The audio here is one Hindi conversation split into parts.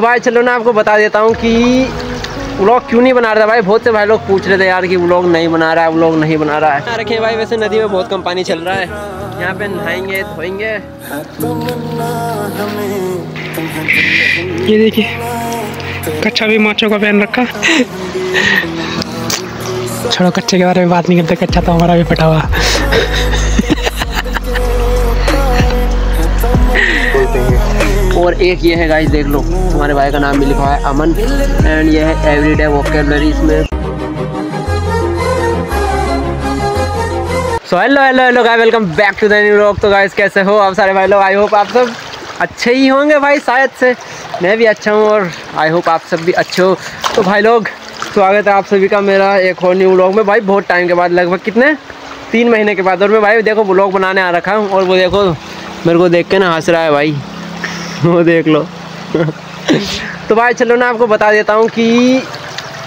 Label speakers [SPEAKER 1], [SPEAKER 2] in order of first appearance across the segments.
[SPEAKER 1] तो भाई चलो ना आपको बता देता हूँ कि व्लॉग क्यों नहीं बना रहा भाई बहुत से भाई लोग पूछ रहे थे यार कि व्लॉग नहीं बना रहा है व्लॉग नहीं बना रहा है। रखे भाई वैसे नदी में बहुत कम पानी चल रहा है। यहाँ पे नहाएँगे धोएँगे।
[SPEAKER 2] ये देखिए कच्चा भी माचो का पहन रखा। छोड़ो कच्चे के बारे में बात नहीं करते कच्चा तो हमारा भी फटा हुआ।
[SPEAKER 1] और एक ये है गाइस देख लो, हमारे भाई का नाम भी लिखा है अमन एंड ये है एवरीडे वोकेबलरी इसमें। So hello hello hello guys welcome back to the new vlog तो गाइस कैसे हो आप सारे भाई लोग? आई होप आप सब अच्छे ही होंगे भाई, शायद से मैं भी अच्छा हूँ और आई होप आप सब भी अच्छे हो। तो भाई लोग, स्वागत है आप सभी का मेरा एक और न्यू व्लॉग में। भाई, बहुत टाइम के बाद, लगभग कितने? तीन महीने के बाद। और मैं भाई, देखो व्लॉग बनाने आ रखा हूँ और वो देखो, मेरे को देख के ना हंस रहा है भाई। वो देख लो। तो भाई चलो ना आपको बता देता हूँ कि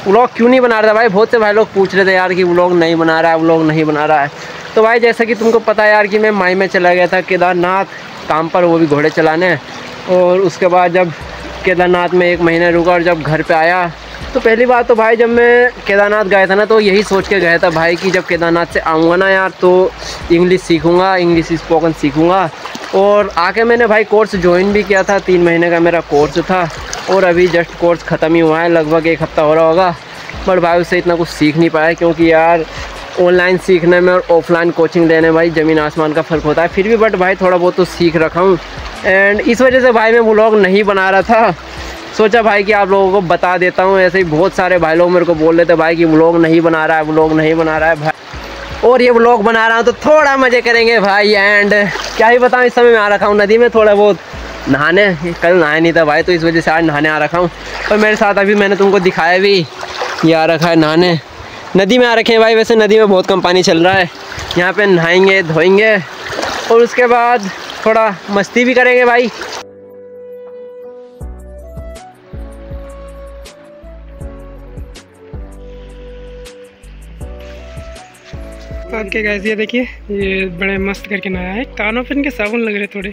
[SPEAKER 1] व्लॉग क्यों नहीं बना रहा भाई? बहुत से भाई लोग पूछ रहे थे यार कि व्लॉग नहीं बना रहा है, व्लॉग नहीं बना रहा है। तो भाई जैसा कि तुमको पता है यार कि मैं माई में चला गया था केदारनाथ काम पर, वो भी घोड़े चलाने। और उसके बाद जब केदारनाथ में एक महीना रुका और जब घर पे आया तो पहली बात तो भाई जब मैं केदारनाथ गया था ना तो यही सोच के गया था भाई कि जब केदारनाथ से आऊँगा ना यार तो इंग्लिश सीखूँगा इंग्लिश स्पोकन सीखूँगा। और आके मैंने भाई कोर्स ज्वाइन भी किया था, तीन महीने का मेरा कोर्स था, और अभी जस्ट कोर्स ख़त्म ही हुआ है, लगभग एक हफ़्ता हो रहा होगा बट भाई उससे इतना कुछ सीख नहीं पाया, क्योंकि यार ऑनलाइन सीखने में और ऑफलाइन कोचिंग लेने में भाई ज़मीन आसमान का फ़र्क होता है, फिर भी बट भाई थोड़ा बहुत तो सीख रखा हूँ एंड इस वजह से भाई मैं व्लॉग नहीं बना रहा था। सोचा भाई कि आप लोगों को बता देता हूँ, ऐसे ही बहुत सारे भाई लोग मेरे को बोल रहे थे भाई कि व्लॉग नहीं बना रहा है व्लॉग नहीं बना रहा है, भाई और ये व्लॉग बना रहा हूँ तो थोड़ा मज़े करेंगे भाई एंड क्या ही बताऊँ, इस समय मैं आ रखा हूँ नदी में, थोड़ा बहुत नहाने, कल नहाया नहीं था भाई तो इस वजह से आज नहाने आ रखा हूँ। और मेरे साथ अभी मैंने तुमको दिखाया भी, ये आ रखा है नहाने। नदी में आ रखे हैं भाई, वैसे नदी में बहुत कम पानी चल रहा है। यहाँ पे नहाएँगे, धोएँगे, और उसके बाद थोड़ा मस्ती भी करेंगे भाई।
[SPEAKER 2] आपके गैस ये देखिए ये बड़े मस्त करके नया है। कानों पे इनके साबुन लग रहे थोड़े।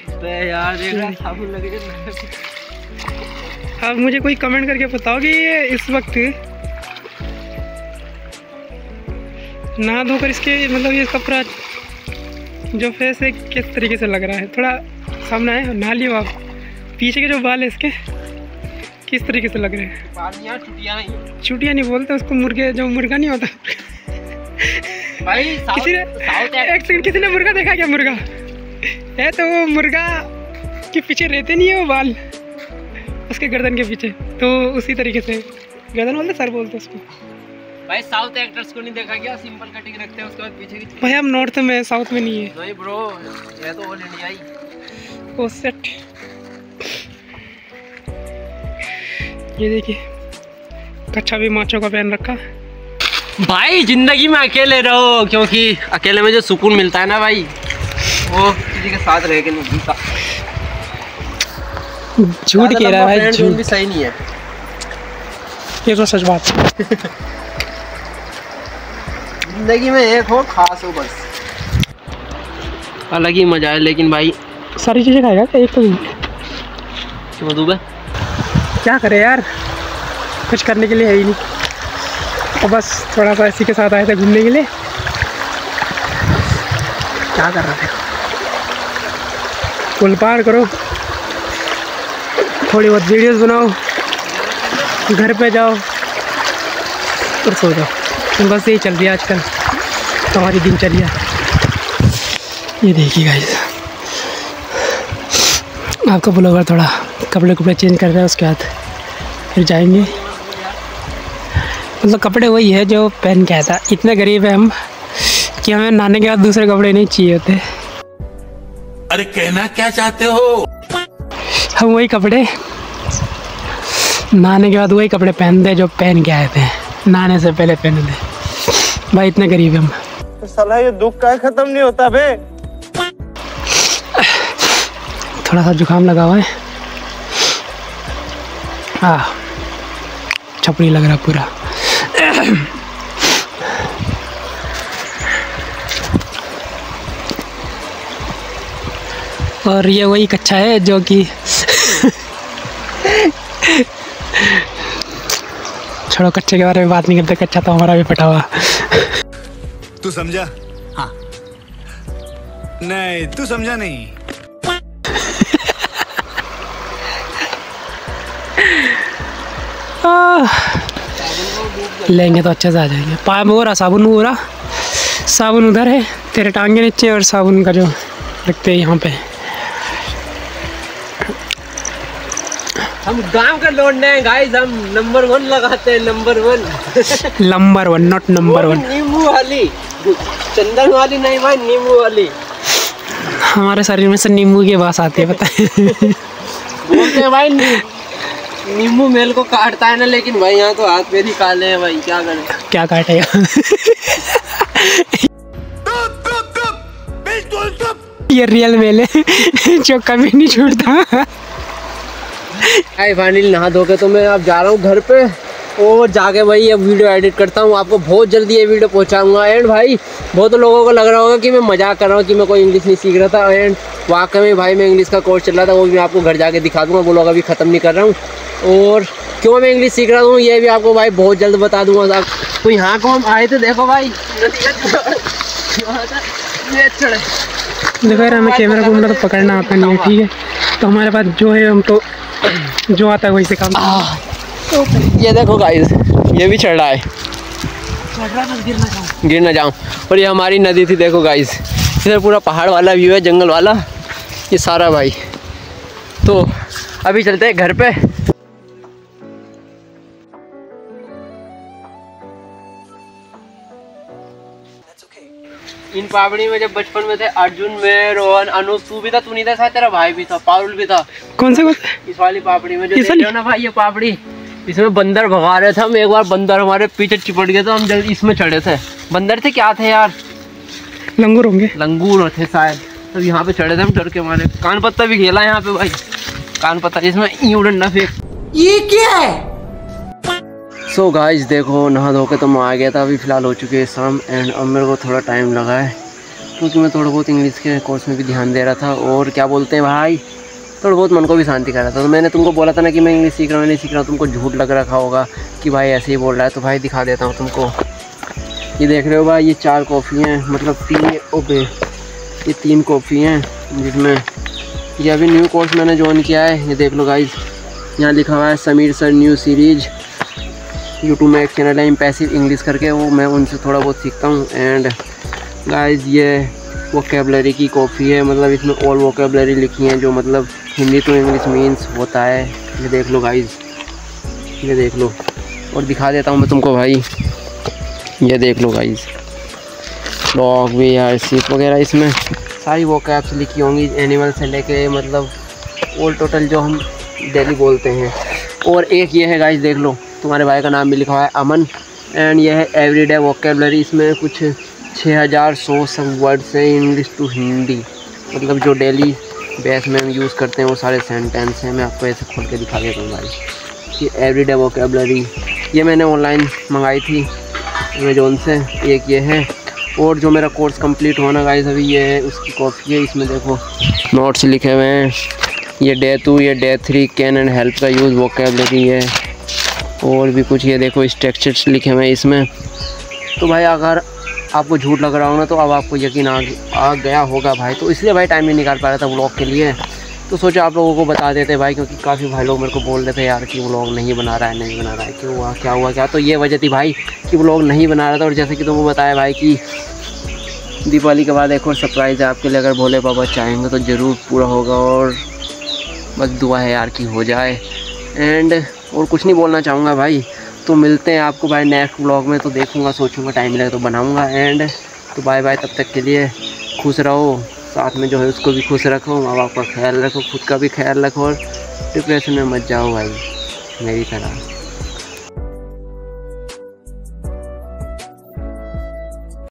[SPEAKER 1] यार साबुन लगे
[SPEAKER 2] आप मुझे कोई कमेंट करके बताओ कि ये इस वक्त? नहा धोकर इसके मतलब ये कपड़ा जो फेस है किस तरीके से लग रहा है? थोड़ा सामने आए नहा लियो आप। पीछे के जो बाल है इसके किस तरीके से लग रहे हैं। छुट्टियाँ नहीं बोलते उसको मुर्गे जो मुर्गा नहीं होता।
[SPEAKER 1] भाई
[SPEAKER 2] किसी ने एक सेकंड किसी ने मुर्गा देखा क्या मुर्गा? है तो वो मुर्गा के पीछे रहते नहीं है वो बाल। उसके गर्दन के पीछे। तो उसी तरीके से गर्दन बोलते सर बोलते उसको।
[SPEAKER 1] भाई साउथ एक्टर्स को नहीं देखा क्या? सिंपल कटिंग रखते हैं उसके बाद पीछे की
[SPEAKER 2] भाई हम नॉर्थ में साउथ में नहीं है।
[SPEAKER 1] नहीं ब्रो ये तो ऑल इंडिया ही।
[SPEAKER 2] ओ सेट ये देखिए कच्चा भी माचों का पहन रखा।
[SPEAKER 1] भाई ज़िंदगी में अकेले रहो क्योंकि अकेले में जो सुकून मिलता है ना भाई वो किसी के साथ रह के नहीं मिलता।
[SPEAKER 2] झूठ कह रहा है भाई
[SPEAKER 1] झूठ। भी सही नहीं है।
[SPEAKER 2] ये तो सच बात। है
[SPEAKER 1] ज़िंदगी में एक हो खास हो बस। अलग ही मज़ा है लेकिन भाई
[SPEAKER 2] सारी चीज़ें खाएगा क्या? एक तो?
[SPEAKER 1] क्यों दूबे
[SPEAKER 2] क्या करे यार? कुछ करने के लिए है ही नहीं। तो बस थोड़ा सा इसी के साथ आए थे घूमने के लिए। क्या कर रहे थे? पुल पार करो। थोड़ी बहुत वीडियोस बनाओ। घर पे जाओ। और सो जाओ। बस यही चल रही है आजकल। हमारी दिनचर्या। ये देखिए गाइस आपका ब्लॉगर थोड़ा कपड़े कपड़े चेंज कर रहा है, उसके बाद फिर जाएँगे। मतलब कपड़े वही है जो पहन के आया था। इतने गरीब है हम कि हमें नहाने के बाद दूसरे कपड़े नहीं चाहिए होते।
[SPEAKER 3] अरे कहना क्या चाहते हो?
[SPEAKER 2] हम वही कपड़े नहाने के बाद वही कपड़े पहनते जो पहन के आए थे। नहाने से पहले पहने थे भाई इतने गरीब है हम।
[SPEAKER 4] साला ये दुख का खत्म नहीं होता बे।
[SPEAKER 2] थोड़ा सा जुकाम लगा हुआ है। हाँ छपड़ी लग रहा पूरा। और ये वही कच्चा है जो कि छोड़ो कच्चे के बारे में बात नहीं करते कच्चा तो हमारा भी फटा हुआ।
[SPEAKER 5] तू समझा? हाँ। नहीं तू समझा नहीं।
[SPEAKER 2] आह, लेंगे तो अच्छे से आ जाएँगे। पाइप हो रहा साबुन हो रहा। साबुन उधर है तेरे टांग नीचे और साबुन का जो रखते हैं यहाँ पे।
[SPEAKER 1] हम गाँव के लौंडे हैं गाइस हम नंबर वन लगाते हैं number one
[SPEAKER 2] number one not number one
[SPEAKER 1] नींबू वाली। चंदन वाली नहीं भाई नींबू वाली।
[SPEAKER 2] हमारे शरीर में से नींबू की बास आती है पता है।
[SPEAKER 1] भाई नींबू मेल को काटता है ना लेकिन भाई यहाँ तो हाथ पैर ही काले हैं भाई क्या करें?
[SPEAKER 2] क्या काटेगा ये रियल मेल है जो कभी नहीं छूटता।
[SPEAKER 1] भाई फाइनली नहा धो के तो मैं अब जा रहा हूँ घर पे। और जाके भाई अब वीडियो एडिट करता हूँ आपको बहुत जल्दी ये वीडियो पहुँचाऊँगा। एंड भाई बहुत लोगों को लग रहा होगा कि मैं मज़ाक कर रहा हूँ कि मैं कोई इंग्लिश नहीं सीख रहा था। एंड वाकई में भाई मैं इंग्लिश का कोर्स चल रहा था वो भी मैं आपको घर जाके दिखा दूँगा वो लोग अभी ख़त्म नहीं कर रहा हूँ। और क्यों मैं इंग्लिश सीख रहा हूँ ये भी आपको भाई बहुत जल्द बता दूँगा साहब। तो यहाँ को हम आए थे देखो भाई।
[SPEAKER 2] देखो यार हमें कैमरा घूमना तो पकड़ना आता नहीं है ठीक है? तो हमारे पास जो है हम तो जो आता है वही से काम
[SPEAKER 1] ये देखो गाइस ये भी चढ़ रहा है। गिर ना जाऊँ। और ये हमारी नदी थी देखो गाइस इधर पूरा पहाड़ वाला व्यू है जंगल वाला। ये सारा भाई। तो अभी चलते हैं घर पे। इन पापड़ी में जब बचपन में थे अर्जुन में रोहन अनु तू भी था तू नहीं था शायद तेरा भाई भी था पारुल भी था।
[SPEAKER 2] कौन से कौन
[SPEAKER 1] इस वाली पापड़ी में जो
[SPEAKER 2] इस
[SPEAKER 1] देख रहे हो ना भाई ये पापड़ी इसमें बंदर भगा रहे थे हम एक बार बंदर हमारे पीछे चिपट गया था हम जल्दी इसमें चढ़े थे। बंदर थे क्या थे यार?
[SPEAKER 2] लंगूर होंगे।
[SPEAKER 1] लंगूर थे शायद। तब यहाँ पे चढ़े थे हम डर के मारे कान पत्ता भी खेला यहाँ पे भाई। कान पत्ता इसमें यूँ डंडा फेंक। ये क्या है? सो so गाइस देखो नहा धो के तो मैं आ गया था अभी फ़िलहाल हो चुके हैं शाम एंड अब मेरे को थोड़ा टाइम लगा है क्योंकि मैं थोड़ा बहुत इंग्लिश के कोर्स में भी ध्यान दे रहा था और क्या बोलते हैं भाई? थोड़ा बहुत मन को भी शांति कर रहा था। तो मैंने तुमको बोला था ना कि मैं इंग्लिश सीख रहा हूँ नहीं सीख रहा हूँ तुमको झूठ लग रखा होगा कि भाई ऐसे ही बोल रहा है तो भाई दिखा देता हूँ तुमको। ये देख रहे हो भाई ये चार कॉफ़ी हैं मतलब तीन ओके। ये तीन कॉफ़ी हैं जिसमें ये अभी न्यू कोर्स मैंने ज्वाइन किया है, ये देख लो गाइज़ यहाँ लिखा हुआ है Sameer sir new series YouTube में एक चैनल है इम्पैसिव इंग्लिश करके, वो मैं उनसे थोड़ा बहुत सीखता हूँ। एंड गाइज़ ये वोकेबलरी की कॉफ़ी है मतलब इसमें ऑल वोकेबलरी लिखी है, जो मतलब हिंदी टू इंग्लिश मीन्स होता है। ये देख लो गाइज़ ये देख लो। और दिखा देता हूँ मैं तुमको भाई। ये देख लो गाइज़ डॉग भी यार सीप वगैरह इसमें। सारी वो कैप्स लिखी होंगी एनिमल से लेके मतलब ऑल टोटल जो हम डेली बोलते हैं। और एक ये है गाइज़ देख लो, तुम्हारे भाई का नाम भी लिखा हुआ है अमन। एंड यह है एवरीडे वोकेबलरी इसमें कुछ छः हज़ार सौ सब वर्ड्स हैं इंग्लिश टू हिंदी मतलब जो डेली बेस में हम यूज़ करते हैं, वो सारे सेंटेंस हैं। मैं आपको ऐसे खोल के दिखा देता हूँ भाई। कि एवरीडे वोकेबलरी ये मैंने ऑनलाइन मंगाई थी अमेजोन से। एक ये है और जो मेरा कोर्स कंप्लीट होना गाइस अभी ये है उसकी कॉपी है इसमें देखो नोट्स लिखे हुए हैं। ये डे टू ये day three can and help का यूज़ वो वोकेबलरी है। और भी कुछ ये देखो स्ट्रक्चर्स लिखे हुए हैं इसमें। तो भाई अगर आपको झूठ लग रहा हो ना तो अब आपको यकीन आ, आ गया होगा भाई। तो इसलिए भाई टाइम नहीं निकाल पा रहा था ब्लॉग के लिए। तो सोचा आप लोगों को बता देते भाई, क्योंकि काफ़ी भाई लोग मेरे को बोल रहे थे यार कि व्लॉग नहीं बना रहा है, नहीं बना रहा है, क्यों हुआ, क्या हुआ, क्या? तो ये वजह थी भाई कि व्लॉग नहीं बना रहा था, और जैसे कि तुमको बताया भाई कि दीपावली के बाद एक और सरप्राइज़ है आपके लिए, अगर भोले बाबा चाहेंगे तो ज़रूर पूरा होगा, और बस दुआ है यार कि हो जाए। एंड और कुछ नहीं बोलना चाहूँगा भाई तो मिलते हैं आपको भाई नेक्स्ट व्लॉग में तो देखूँगा, सोचूँगा टाइम मिलेगा तो बनाऊँगा। एंड तो बाय बाय तब तक के लिए खुश रहो। साथ में जो है उसको भी खुश रखो माँ बाप का ख्याल रखो, खुद का भी ख्याल रखो और डिप्रेशन में मत जाओ भाई, मेरी तरह।